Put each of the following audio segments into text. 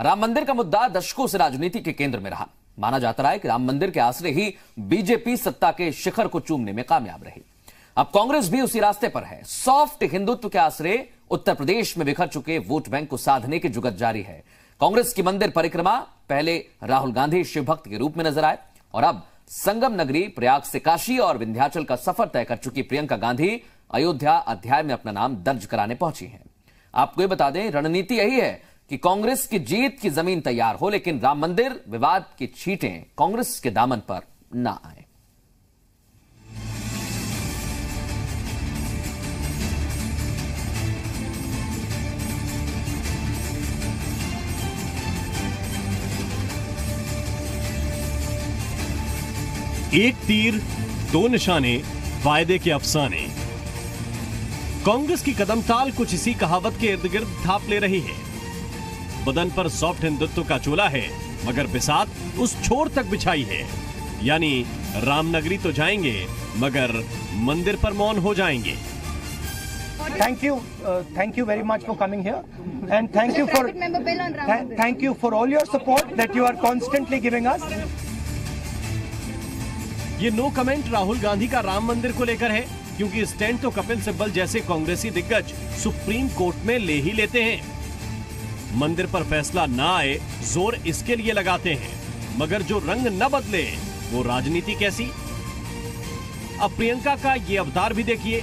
राम मंदिर का मुद्दा दशकों से राजनीति के केंद्र में रहा। माना जाता रहा है कि राम मंदिर के आसरे ही बीजेपी सत्ता के शिखर को चूमने में कामयाब रही। अब कांग्रेस भी उसी रास्ते पर है। सॉफ्ट हिंदुत्व के आसरे उत्तर प्रदेश में बिखर चुके वोट बैंक को साधने की जुगत जारी है। कांग्रेस की मंदिर परिक्रमा पहले राहुल गांधी शिव भक्त के रूप में नज़र आए और अब संगम नगरी, प्रयाग से काशी और विंध्याचल का सफ़र तय कर चुकी प्रियंका गांधी अयोध्या अध्याय में अपना नाम दर्ज कराने पहुँची हैं। आपको ये बता दें, रणनीति यही है कि कांग्रेस की जीत की ज़मीन तैयार हो, लेकिन राम मंदिर विवाद की छीटें कांग्रेस के दामन पर ना आए। एक तीर, दो निशाने, वायदे के अफसाने। कांग्रेस की कदमताल कुछ इसी कहावत के इर्द गिर्द थाप ले रही है। बदन पर सॉफ्ट हिंदुत्व का चोला है मगर बिसात उस छोर तक बिछाई है। यानी रामनगरी तो जाएँगे मगर मंदिर पर मौन हो जाएँगे। Thank you thank you very much for coming here and thank you for thank you for all your support that you are constantly giving us ये नो कमेंट राहुल गांधी का राम मंदिर को लेकर है क्योंकि स्टैंड तो कपिल सिब्बल जैसे कांग्रेसी दिग्गज सुप्रीम कोर्ट में ले ही लेते हैं। मंदिर पर फैसला ना आए, ज़ोर इसके लिए लगाते हैं। मगर जो रंग न बदले, वो राजनीति कैसी? अब प्रियंका का ये अवतार भी देखिए।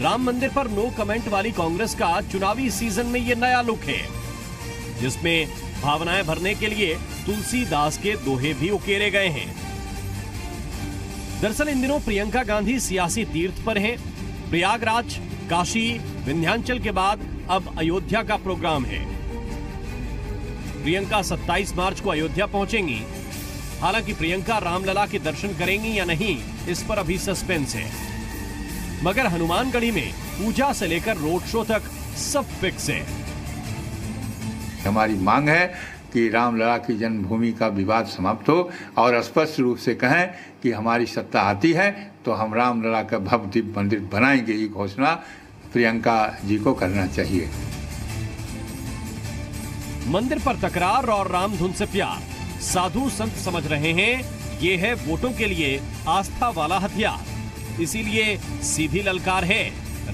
राम मंदिर पर नो कमेंट वाली कांग्रेस का चुनावी सीज़न में ये नया लुक है। जिसमें भावनाएँ भरने के लिए तुलसीदास के दोहे भी उकेरे गए हैं। दरअसल इन दिनों प्रियंका गांधी सियासी तीर्थ पर हैं। प्रयागराज काशी, विंध्याचल के बाद अब अयोध्या का प्रोग्राम है। प्रियंका 27 मार्च को अयोध्या पहुंचेंगी। हालाँकि प्रियंका रामलला के दर्शन करेंगी या नहीं, इस पर अभी सस्पेंस है। मगर हनुमानगढ़ी में पूजा से लेकर रोड शो तक सब फिक्स है। हमारी मांग है कि रामलला की जन्मभूमि का विवाद समाप्त हो और स्पष्ट रूप से कहें कि हमारी सत्ता आती है तो हम रामलला का भव्य मंदिर बनाएँगे, ये घोषणा प्रियंका जी को करना चाहिए। मंदिर पर तकरार और रामधुन से प्यार। साधु संत समझ रहे हैं ये है वोटों के लिए आस्था वाला हथियार। इसीलिए सीधी ललकार है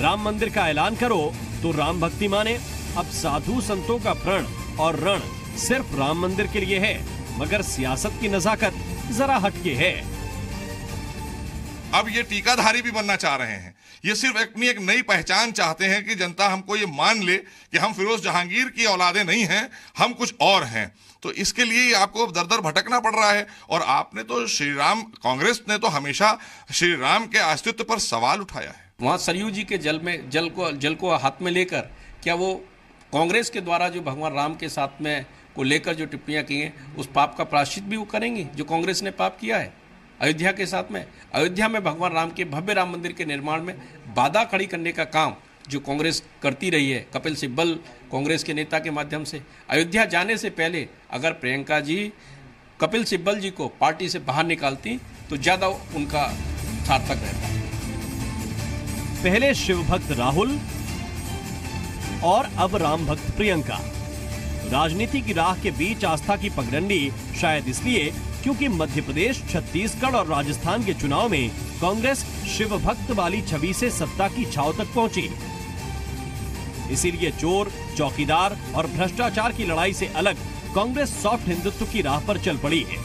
राम मंदिर का ऐलान करो तो राम भक्ति माने। अब साधु संतों का प्रण और रण सिर्फ़ राम मंदिर के लिए है मगर सियासत की नजाकत जरा हटके है। अब ये टीकाधारी भी बनना चाह रहे हैं। ये सिर्फ़ अपनी एक नई पहचान चाहते हैं कि जनता हमको ये मान ले कि हम फिरोज जहांगीर की औलादे नहीं हैं, हम कुछ और हैं। तो इसके लिए आपको दर दर भटकना पड़ रहा है। और आपने तो श्री राम, कांग्रेस ने तो हमेशा श्री राम के अस्तित्व पर सवाल उठाया है। वहाँ सरयू जी के जल में जल को जल को हाथ में लेकर क्या वो कांग्रेस के द्वारा जो भगवान राम के साथ में को लेकर जो टिप्पणियाँ की हैं, उस पाप का प्राश्चित भी वो करेंगी, जो कांग्रेस ने पाप किया है? अयोध्या के साथ में, अयोध्या में भगवान राम के भव्य राम मंदिर के निर्माण में बाधा खड़ी करने का काम जो कांग्रेस करती रही है, कपिल सिब्बल कांग्रेस के नेता के माध्यम से। अयोध्या जाने से पहले अगर प्रियंका जी, कपिल सिब्बल जी को पार्टी से बाहर निकालती तो ज़्यादा उनका सार्थक रहता। पहले शिव भक्त राहुल और अब राम भक्त प्रियंका। राजनीति की राह के बीच आस्था की पगडंडी शायद इसलिए क्योंकि मध्य प्रदेश छत्तीसगढ़ और राजस्थान के चुनाव में कांग्रेस शिव भक्त वाली छवि से सत्ता की छाव तक पहुँची। इसीलिए चोर, चौकीदार और भ्रष्टाचार की लड़ाई से अलग कांग्रेस सॉफ्ट हिंदुत्व की राह पर चल पड़ी है।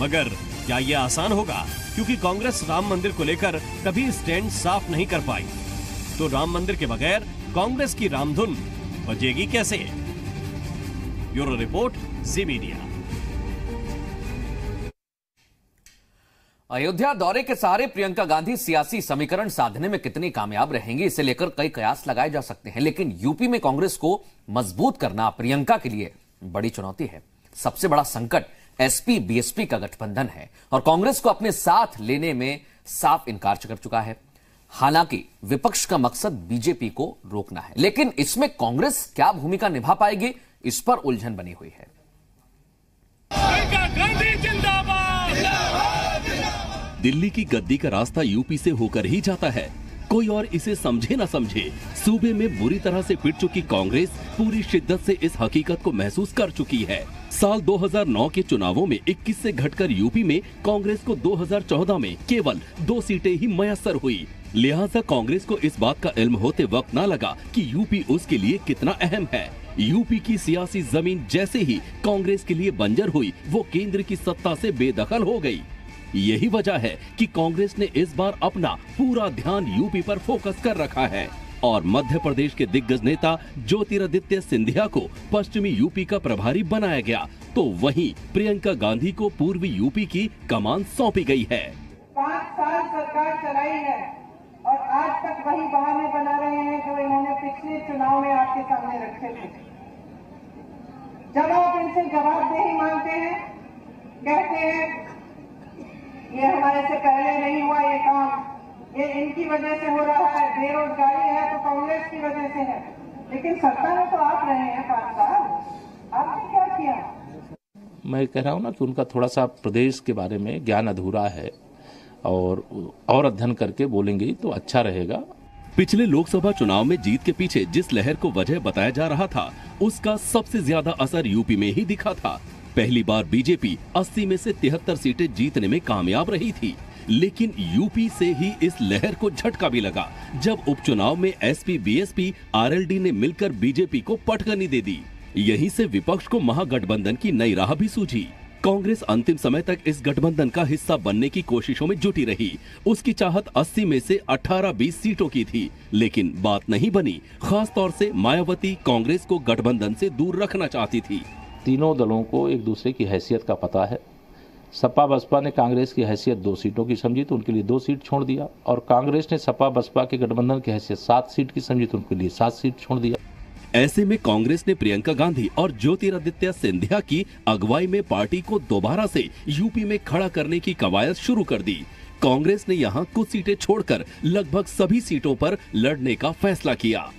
मगर क्या यह आसान होगा? क्योंकि कांग्रेस राम मंदिर को लेकर कभी स्टैंड साफ़ नहीं कर पाई। तो राम मंदिर के बगैर कांग्रेस की रामधुन बजेगी कैसे? Bureau report Zee Media. Ayodhya दौरे के सहारे प्रियंका गांधी सियासी समीकरण साधने में कितनी कामयाब रहेंगी, इसे लेकर कई कयास लगाए जा सकते हैं, लेकिन यूपी में कांग्रेस को मज़बूत करना प्रियंका के लिए बड़ी चुनौती है। सबसे बड़ा संकट एसपी, बीएसपी का गठबंधन है और कांग्रेस को अपने साथ लेने में साफ़ इनकार कर चुका है। हालाँकि विपक्ष का मकसद बीजेपी को रोकना है, लेकिन इसमें कांग्रेस क्या भूमिका निभा पाएगी, इस पर उलझन बनी हुई है। दिल्ली की गद्दी का रास्ता यूपी से होकर ही जाता है। कोई और इसे समझे न समझे, सूबे में बुरी तरह से पिट चुकी कांग्रेस पूरी शिद्दत से इस हकीकत को महसूस कर चुकी है। साल 2009 के चुनावों में 21 से घटकर यूपी में कांग्रेस को 2014 में केवल दो सीटें ही मयसर हुई। लिहाजा कांग्रेस को इस बात का इल्म होते वक्त न लगा कि यूपी उसके लिए कितना अहम है। यूपी की सियासी ज़मीन जैसे ही कांग्रेस के लिए बंजर हुई, वो केंद्र की सत्ता से बेदखल हो गई। यही वजह है कि कांग्रेस ने इस बार अपना पूरा ध्यान यूपी पर फोकस कर रखा है और मध्य प्रदेश के दिग्गज नेता ज्योतिरादित्य सिंधिया को पश्चिमी यूपी का प्रभारी बनाया गया। तो वहीं प्रियंका गांधी को पूर्वी यूपी की कमान सौंपी गई है। पाँच साल सरकार चलाई है और आज तक वही बहाने बना रहे हैं जो इन्होंने पिछले चुनाव में आपके सामने रखे थे। जब आप इनसे जवाबदेही मांगते हैं, कहते हैं ये हमारे से पहले नहीं हुआ ये काम। ये इनकी वजह से हो रहा है। बेरोजगारी है तो कांग्रेस की वजह से है। लेकिन सत्ता में तो आप रहे हैं पाँच साल आपने क्या किया? मैं कह रहा हूँ ना कि उनका थोड़ा सा प्रदेश के बारे में ज्ञान अधूरा है और और अध्ययन करके बोलेंगे तो अच्छा रहेगा। पिछले लोकसभा चुनाव में जीत के पीछे जिस लहर को वजह बताया जा रहा था उसका सबसे ज़्यादा असर यूपी में ही दिखा था। पहली बार बीजेपी 80 में से तिहत्तर सीटें जीतने में कामयाब रही थी। लेकिन यूपी से ही इस लहर को झटका भी लगा, जब उपचुनाव में एसपी, बीएसपी, आरएलडी ने मिलकर बीजेपी को पटकनी दे दी। यहीं से विपक्ष को महागठबंधन की नई राह भी सूझी। कांग्रेस अंतिम समय तक इस गठबंधन का हिस्सा बनने की कोशिशों में जुटी रही। उसकी चाहत 80 में से 18-20 सीटों की थी, लेकिन बात नहीं बनी। खास तौर से मायावती कांग्रेस को गठबंधन से दूर रखना चाहती थी। तीनों दलों को एक दूसरे की हैसियत का पता है। सपा बसपा ने कांग्रेस की हैसियत दो सीटों की समझी तो उनके लिए दो सीट छोड़ दिया और कांग्रेस ने सपा बसपा के गठबंधन की हैसियत सात सीट की समझी तो उनके लिए सात सीट छोड़ दिया। ऐसे में कांग्रेस ने प्रियंका गांधी और ज्योतिरादित्य सिंधिया की अगुवाई में पार्टी को दोबारा से यूपी में खड़ा करने की कवायद शुरू कर दी। कांग्रेस ने यहाँ कुछ सीटें छोड़कर लगभग सभी सीटों पर लड़ने का फैसला किया।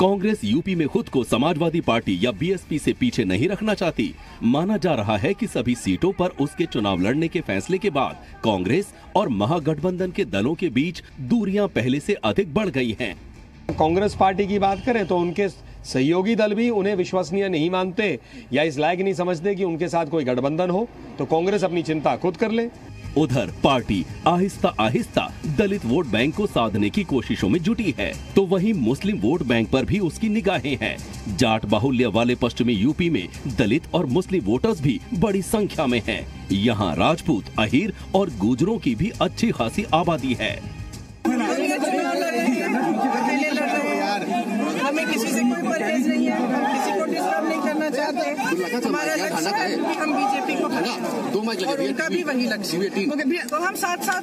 कांग्रेस यूपी में खुद को समाजवादी पार्टी या बीएसपी से पीछे नहीं रखना चाहती। माना जा रहा है कि सभी सीटों पर उसके चुनाव लड़ने के फैसले के बाद कांग्रेस और महागठबंधन के दलों के बीच दूरियाँ पहले से अधिक बढ़ गई हैं। कांग्रेस पार्टी की बात करें तो उनके सहयोगी दल भी उन्हें विश्वसनीय नहीं मानते या इस लायक नहीं समझते कि उनके साथ कोई गठबंधन हो। तो कांग्रेस अपनी चिंता खुद कर ले। उधर पार्टी आहिस्ता आहिस्ता दलित वोट बैंक को साधने की कोशिशों में जुटी है। तो वहीं मुस्लिम वोट बैंक पर भी उसकी निगाहें हैं। जाट बाहुल्य वाले पश्चिमी यूपी में दलित और मुस्लिम वोटर्स भी बड़ी संख्या में हैं। यहाँ राजपूत, अहिर और गुजरों की भी अच्छी खासी आबादी है। हमें किसी से कोई नहीं है। हमारा लक्ष्य है कि हम बीजेपी को। और उनका भी वही लक्ष्य तो हम साथ साथ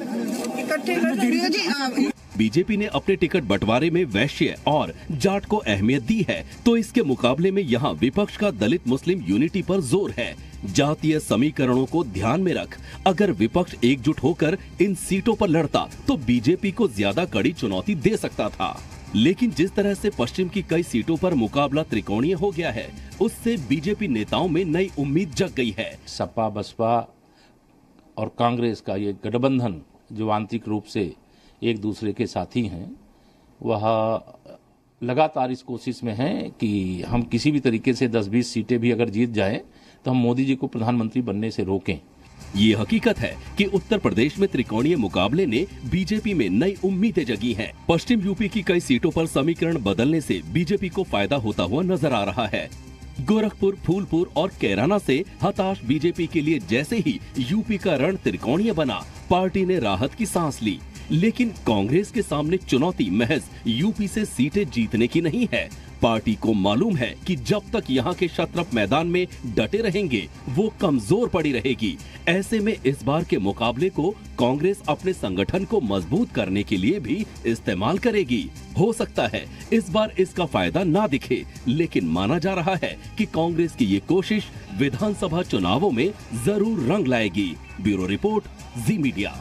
इकट्ठे। बीजेपी ने अपने टिकट बंटवारे में वैश्य और जाट को अहमियत दी है तो इसके मुकाबले में यहाँ विपक्ष का दलित मुस्लिम यूनिटी पर ज़ोर है। जातीय समीकरणों को ध्यान में रख। अगर विपक्ष एकजुट होकर इन सीटों पर लड़ता तो बीजेपी को ज़्यादा कड़ी चुनौती दे सकता था। लेकिन जिस तरह से पश्चिम की कई सीटों पर मुकाबला त्रिकोणीय हो गया है, उससे बीजेपी नेताओं में नई उम्मीद जग गई है। सपा, बसपा और कांग्रेस का ये गठबंधन जो आंतरिक रूप से एक दूसरे के साथी हैं, वह लगातार इस कोशिश में है कि हम किसी भी तरीके से 10-20 सीटें भी अगर जीत जाएँ तो हम मोदी जी को प्रधानमंत्री बनने से रोकें। ये हकीकत है कि उत्तर प्रदेश में त्रिकोणीय मुकाबले ने बीजेपी में नई उम्मीदें जगी हैं। पश्चिम यूपी की कई सीटों पर समीकरण बदलने से बीजेपी को फ़ायदा होता हुआ नज़र आ रहा है। गोरखपुर, फूलपुर और कैराना से हताश बीजेपी के लिए जैसे ही यूपी का रण त्रिकोणीय बना, पार्टी ने राहत की सांस ली। लेकिन कांग्रेस के सामने चुनौती महज यूपी से सीटें जीतने की नहीं है। पार्टी को मालूम है कि जब तक यहाँ के शत्रप मैदान में डटे रहेंगे, वो कमज़ोर पड़ी रहेगी। ऐसे में इस बार के मुकाबले को कांग्रेस अपने संगठन को मज़बूत करने के लिए भी इस्तेमाल करेगी। हो सकता है इस बार इसका फ़ायदा ना दिखे, लेकिन माना जा रहा है कि कांग्रेस की ये कोशिश विधानसभा चुनावों में ज़रूर रंग लाएगी। Bureau report, Zee Media.